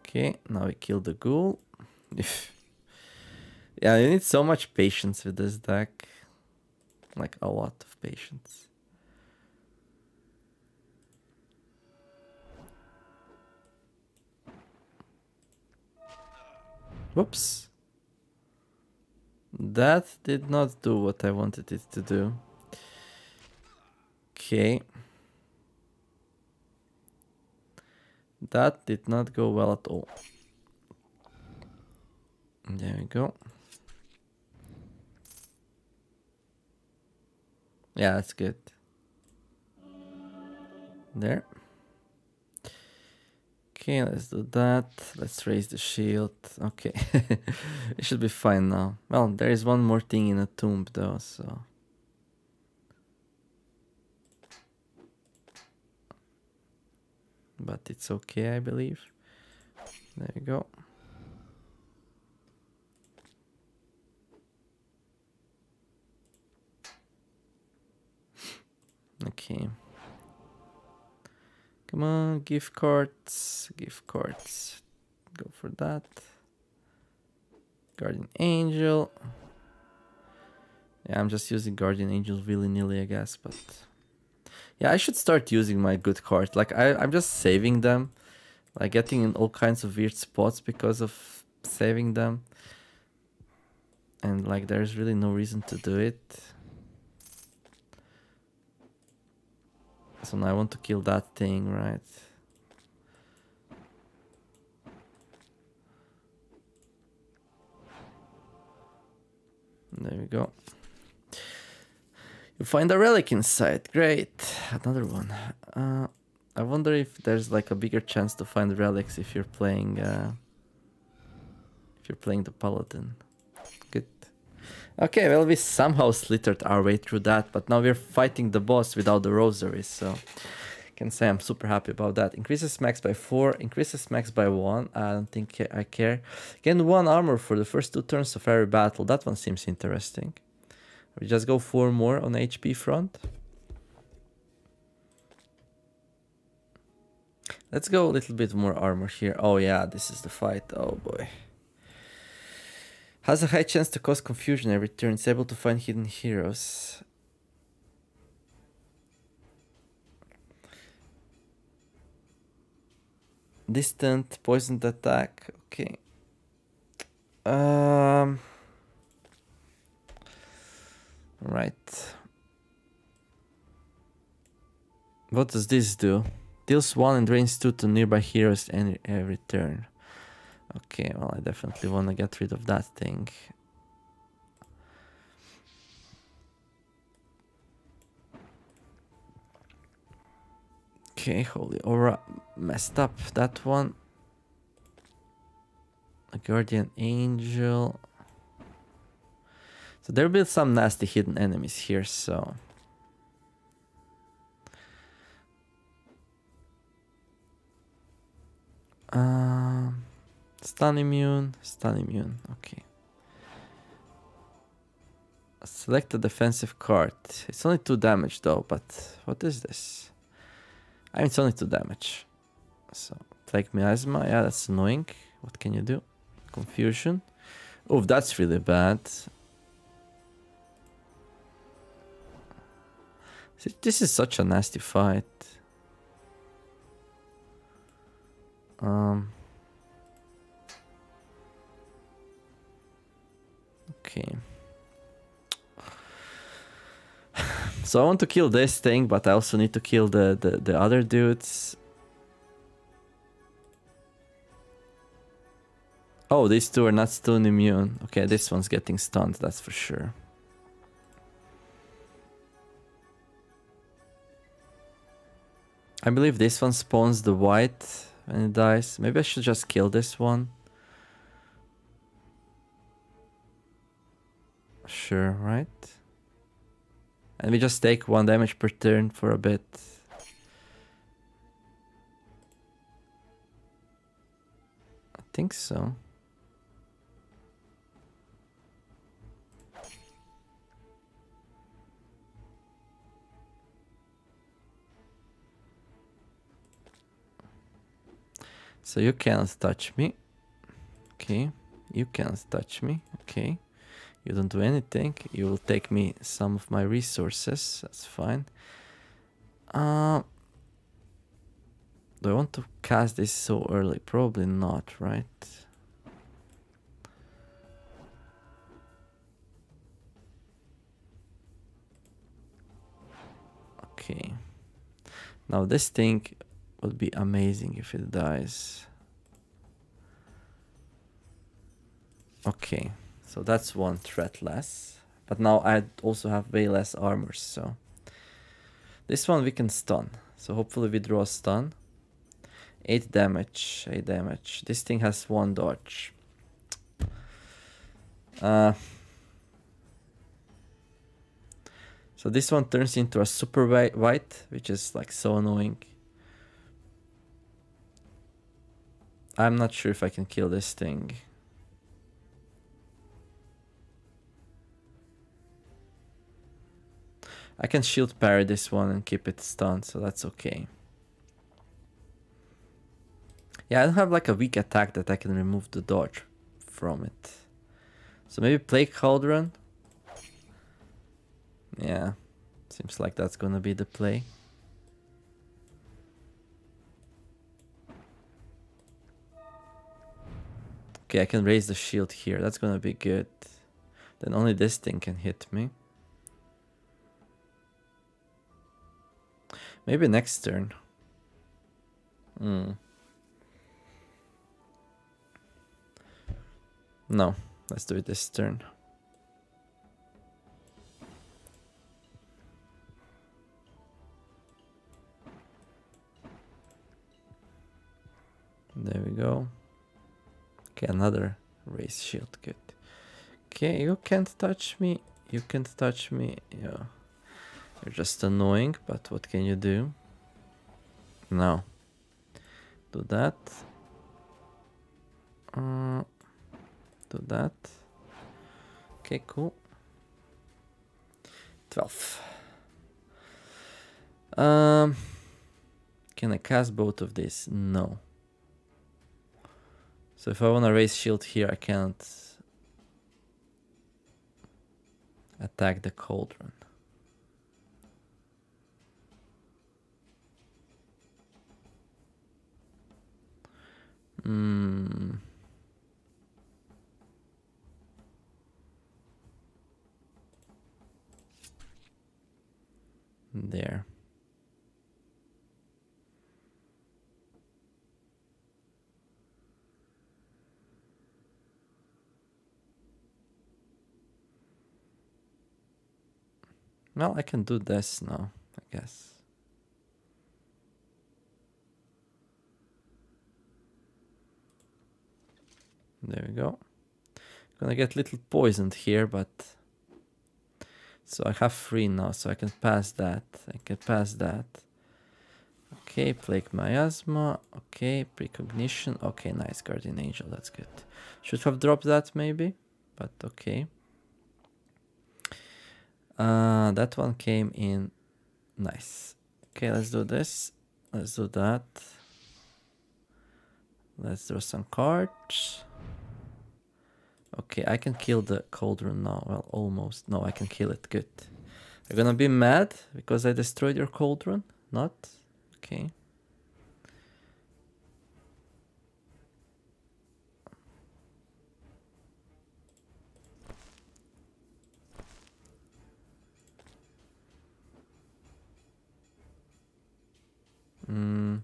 Okay, now we kill the ghoul. Yeah, you need so much patience with this deck. Like a lot of patience. Whoops. That did not do what I wanted it to do. Okay. That did not go well at all. There we go. Yeah, that's good. There. Okay, let's do that. Let's raise the shield. Okay. it should be fine now. Well, there is one more thing in a tomb though, so... But it's okay, I believe. There you go. Okay. Come on, gift cards, gift cards. Go for that. Guardian Angel. Yeah, I'm just using Guardian Angel willy-nilly, I guess, but... Yeah, I should start using my good cards. Like, I, I'm just saving them. Like, getting in all kinds of weird spots because of saving them. And, like, there's really no reason to do it. So now I want to kill that thing, right? There we go. You find a relic inside. Great. Another one. Uh, I wonder if there's like a bigger chance to find relics if you're playing uh, if you're playing the paladin. Okay, well we somehow slittered our way through that, but now we're fighting the boss without the rosaries, so can say I'm super happy about that. Increases max by 4, increases max by 1, I don't think I care. Gain 1 armor for the first 2 turns of every battle, that one seems interesting. We just go 4 more on HP front. Let's go a little bit more armor here. Oh yeah, this is the fight, oh boy. Has a high chance to cause confusion every turn. It's able to find hidden heroes. Distant, poisoned attack. Okay. Um. Right. What does this do? Deals 1 and drains 2 to nearby heroes any, every turn. Okay, well, I definitely want to get rid of that thing. Okay, holy aura messed up that one. A guardian angel. So there'll be some nasty hidden enemies here, so... Um... Stun immune, stun immune, okay. Select a defensive card. It's only 2 damage though, but what is this? I mean, it's only 2 damage. So, take miasma, yeah, that's annoying. What can you do? Confusion. Oh, that's really bad. This is such a nasty fight. Um... Okay. So I want to kill this thing, but I also need to kill the, the, the other dudes. Oh, these two are not stun immune. Okay, this one's getting stunned, that's for sure. I believe this one spawns the wight when it dies. Maybe I should just kill this one. Sure, right? And we just take one damage per turn for a bit. I think so. So you can't touch me. Okay. You can't touch me. Okay. You don't do anything. You will take me some of my resources. That's fine. Uh, do I want to cast this so early? Probably not, right? Okay. Now this thing would be amazing if it dies. Okay, so that's one threat less. But now I also have way less armor, so... This one we can stun. So hopefully we draw a stun. 8 damage, 8 damage. This thing has 1 dodge. Uh, so this one turns into a super wight, which is like so annoying. I'm not sure if I can kill this thing. I can shield parry this one and keep it stunned, so that's okay. Yeah, I don't have like a weak attack that I can remove the dodge from it. So maybe play Cauldron. Yeah, seems like that's gonna be the play. Okay, I can raise the shield here. That's gonna be good. Then only this thing can hit me. Maybe next turn. Hmm. No, let's do it this turn. There we go. Okay, another raise shield, good. Okay, you can't touch me. You can't touch me. Yeah. You're just annoying, but what can you do? No. Do that. Uh, do that. Okay, cool. 12. Um, can I cast both of these? No. So if I want to raise shield here, I can't attack the cauldron. Hmm. There. Well, I can do this now, I guess. There we go. Gonna get a little poisoned here, but... So I have three now, so I can pass that. I can pass that. Okay, Plague Miasma. Okay, Precognition. Okay, nice Guardian Angel, that's good. Should have dropped that maybe, but okay. Uh, that one came in nice. Okay, let's do this. Let's do that. Let's draw some cards. Okay, I can kill the cauldron now. Well, almost. No, I can kill it. Good. You're gonna be mad because I destroyed your cauldron? Not? Okay. Mm.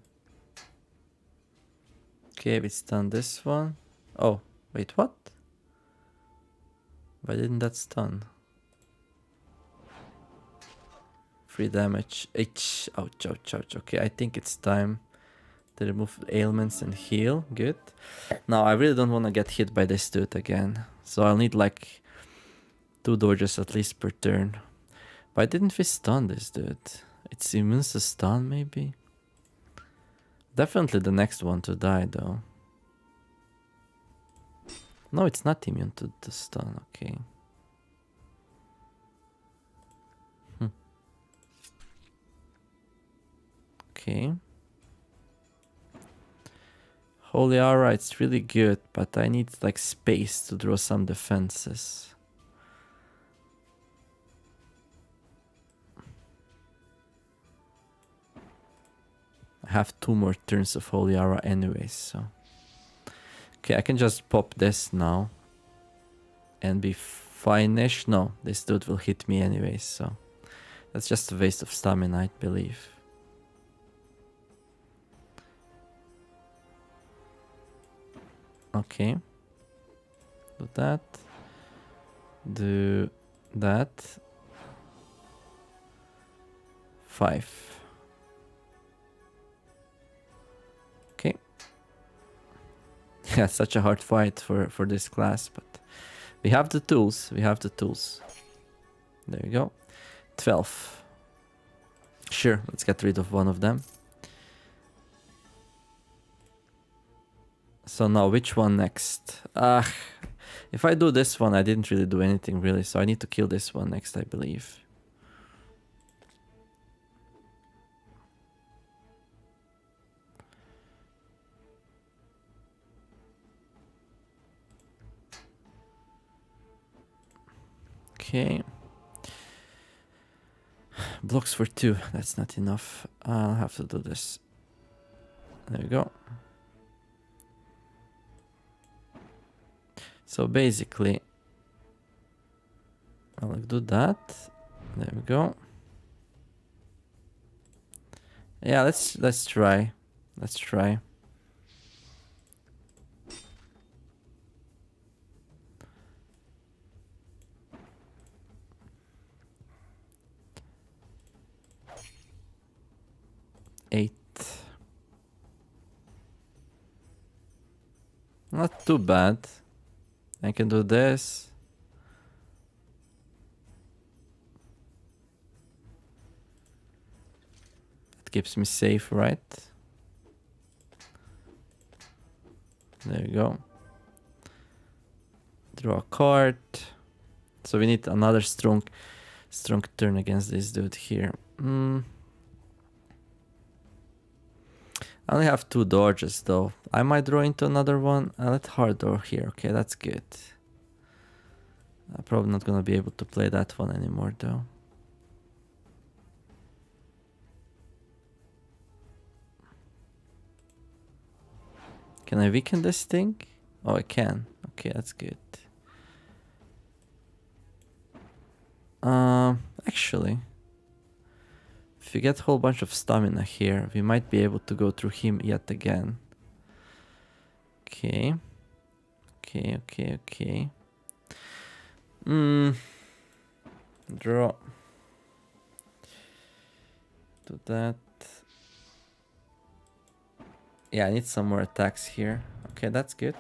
Okay, we stun this one. Oh, wait, what? Why didn't that stun? Free damage. H. Ouch, ouch, ouch. Okay, I think it's time to remove ailments and heal. Good. Now, I really don't want to get hit by this dude again. So I'll need like two dodges at least per turn. Why didn't we stun this dude? It's immune to stun, maybe? Definitely the next one to die, though. No, it's not immune to the stun, okay. Hmm. Okay. Holy aura, it's really good, but I need like space to draw some defenses. I have two more turns of Holy Aura anyways, so... Okay, I can just pop this now and be fine-ish. No, this dude will hit me anyways, so that's just a waste of stamina, I believe. Okay. Do that. Do that. Five. Yeah, such a hard fight for, for this class, but we have the tools. We have the tools. There we go. 12. Sure, let's get rid of one of them. So now which one next? Ah, if I do this one, I didn't really do anything really, so I need to kill this one next, I believe. Okay. Blocks for two, that's not enough. I'll have to do this. There we go. So basically, I'll do that. There we go. Yeah, let's let's try. Let's try. Not too bad. I can do this. It keeps me safe, right? There you go. Draw a card. So we need another strong strong turn against this dude here. Mm. I only have two dodges though. I might draw into another one. I let hard draw here. Okay, that's good. I'm probably not gonna be able to play that one anymore though. Can I weaken this thing? Oh, I can. Okay, that's good. Um, actually, if we get a whole bunch of stamina here, we might be able to go through him yet again. Okay. Okay, okay, okay. Hmm. Draw. Do that. Yeah, I need some more attacks here. Okay, that's good.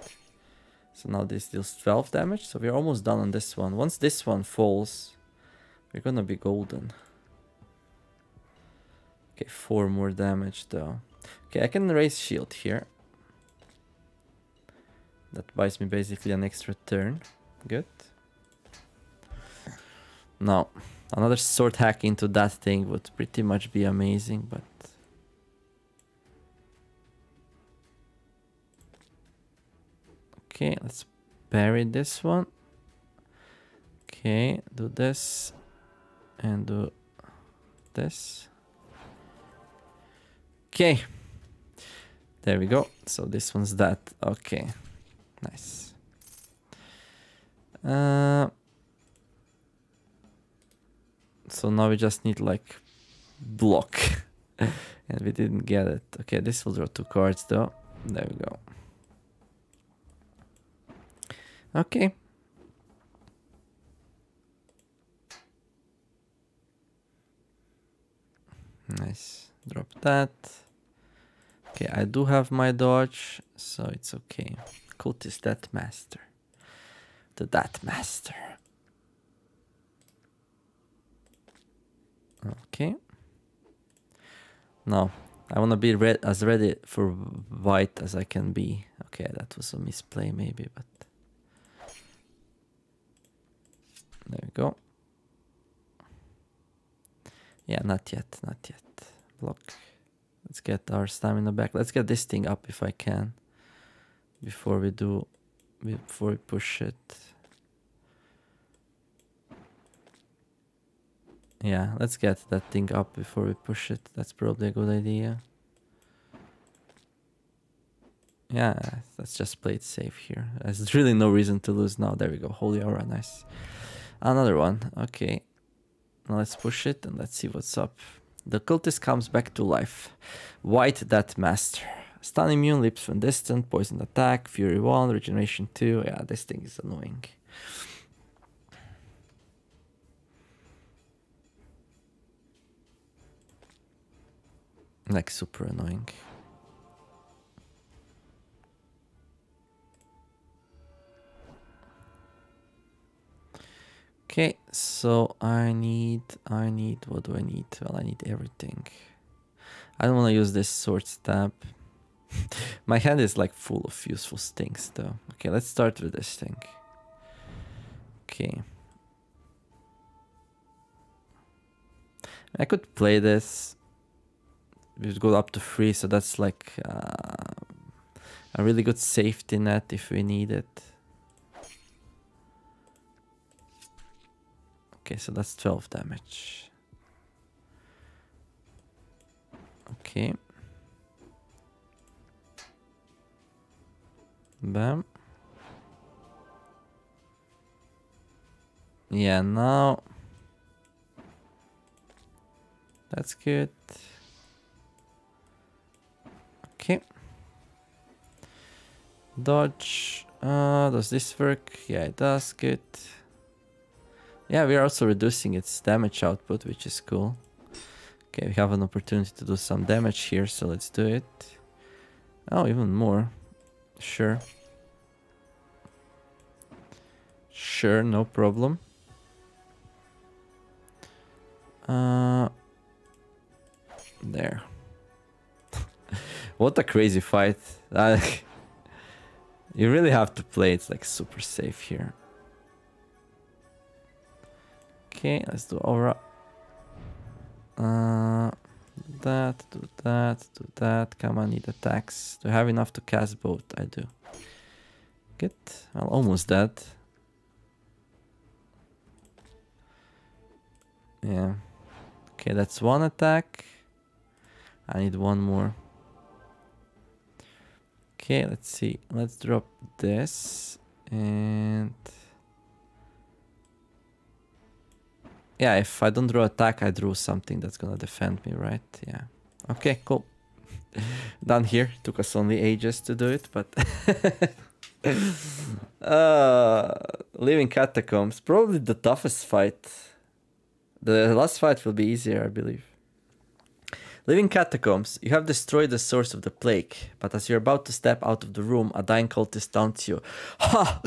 So now this deals 12 damage, so we're almost done on this one. Once this one falls, we're gonna be golden. Okay, four more damage though. Okay, I can raise shield here. That buys me basically an extra turn. Good. Now, another sword hack into that thing would pretty much be amazing, but... Okay, let's bury this one. Okay, do this. And do this. Okay. There we go. So this one's that. Okay. Nice. Uh, so now we just need like block. and we didn't get it. Okay, this will draw two cards though. There we go. Okay. Nice. Drop that. Okay, I do have my dodge, so it's okay. Cultist that master. The that master. Okay. Now, I want to be red as ready for wight as I can be. Okay, that was a misplay maybe, but there we go. Yeah, not yet, not yet. Block. Let's get our stamina back. Let's get this thing up if I can. Before we do, before we push it. Yeah, let's get that thing up before we push it. That's probably a good idea. Yeah, let's just play it safe here. There's really no reason to lose now. There we go. Holy aura, nice. Another one. Okay. Now let's push it and let's see what's up. The cultist comes back to life. Wight that master. Stun immune, leaps from distant, poison attack, fury 1, regeneration 2. Yeah, this thing is annoying. Like super annoying. Okay, so I need, I need, what do I need? Well, I need everything. I don't want to use this sword stab. My hand is like full of useful things though. Okay, let's start with this thing. Okay. I could play this. We would go up to three, so that's like uh, a really good safety net if we need it. Okay, so that's 12 damage. Okay. Bam. Yeah, now... That's good. Okay. Dodge. Uh, does this work? Yeah, it does. Good. Yeah, we are also reducing its damage output, which is cool. Okay, we have an opportunity to do some damage here, so let's do it. Oh, even more. Sure. Sure, no problem. Uh, there. what a crazy fight. you really have to play it like super safe here. Okay, let's do aura. Uh, that, do that, do that. Come on, need attacks. Do I have enough to cast both? I do. Good. Well, almost dead. Yeah. Okay, that's one attack. I need one more. Okay, let's see. Let's drop this and Yeah, if I don't draw attack, I draw something that's gonna defend me, right? Yeah. Okay, cool. Done here. Took us only ages to do it, but... uh, Living Catacombs. Probably the toughest fight. The last fight will be easier, I believe. Living catacombs, you have destroyed the source of the plague, but as you're about to step out of the room, a dying cultist taunts you. Ha!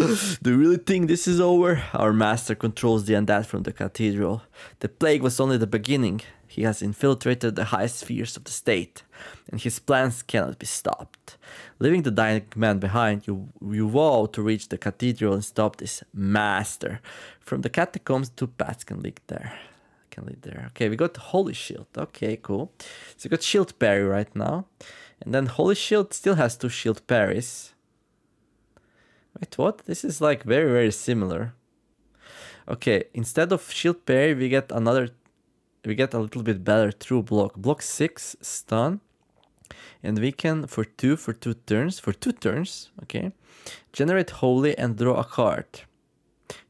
Do you really think this is over? Our master controls the undead from the cathedral. The plague was only the beginning. He has infiltrated the highest spheres of the state, and his plans cannot be stopped. Leaving the dying man behind, you, you vow to reach the cathedral and stop this master. From the catacombs, two paths can lead there can lead there. Okay, we got Holy Shield. Okay, cool. So we got Shield Parry right now. And then Holy Shield still has two Shield Parries. Wait, what? This is like very, very similar. Okay, instead of Shield Parry, we get another... We get a little bit better True Block. Block 6, Stun. And we can, for two, for two turns, for two turns, okay, generate Holy and draw a card.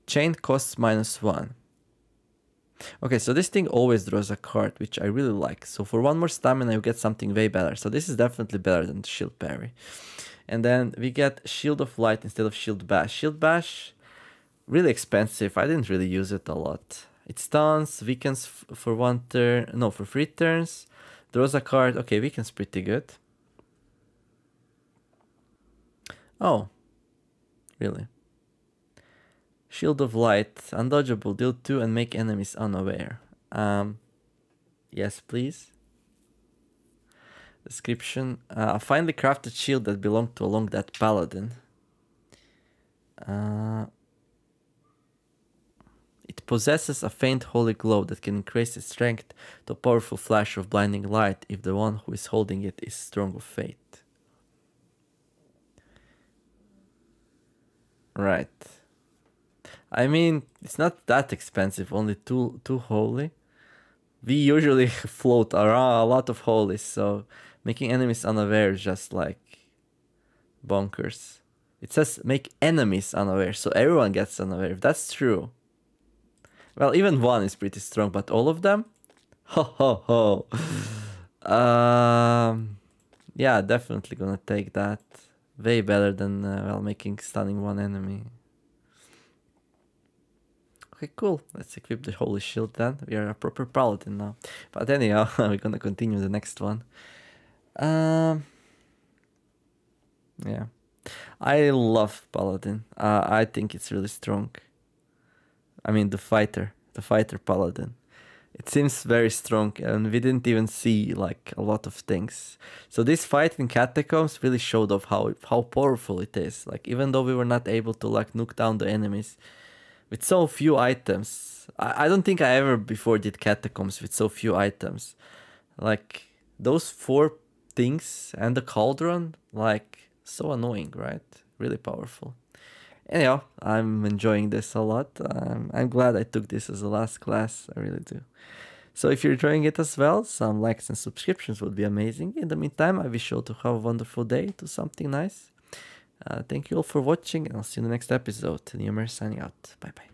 Chain costs minus one. Okay, so this thing always draws a card, which I really like. So for one more stamina, you get something way better. So this is definitely better than Shield Parry. And then we get Shield of Light instead of Shield Bash. Shield Bash, really expensive. I didn't really use it a lot. It stuns, weakens for one turn, no, for three turns. Draws a card. Okay, weakens pretty good. Oh, really? Shield of Light, undodgeable, deal 2 and make enemies unaware. Um, yes, please. Description, uh, a finely crafted shield that belonged to a long dead paladin. Uh, it possesses a faint holy glow that can increase its strength to a powerful flash of blinding light if the one who is holding it is strong of faith. Right. I mean, it's not that expensive, only two two holy. We usually float around a lot of holies, so making enemies unaware is just like bonkers. It says make enemies unaware, so everyone gets unaware. If that's true, well, even one is pretty strong, but all of them, ho ho ho. um, yeah, definitely gonna take that. Way better than uh, well making stunning one enemy. Okay, cool. Let's equip the holy shield then. We are a proper paladin now. But anyhow, we're gonna continue the next one. Um, yeah, I love paladin. Uh, I think it's really strong. I mean, the fighter, the fighter paladin. It seems very strong, and we didn't even see like a lot of things. So this fight in catacombs really showed off how how powerful it is. Like even though we were not able to like nuke down the enemies with so few items, I, I don't think I ever before did catacombs with so few items. Like those four things and the cauldron, like so annoying, right? Really powerful anyhow, I'm enjoying this a lot. Um, I'm glad I took this as a last class. I really do. So if you're enjoying it as well, some likes and subscriptions would be amazing. In the meantime, I wish you all to have a wonderful day, do something nice. Uh, thank you all for watching, and I'll see you in the next episode. Neomare signing out. Bye bye.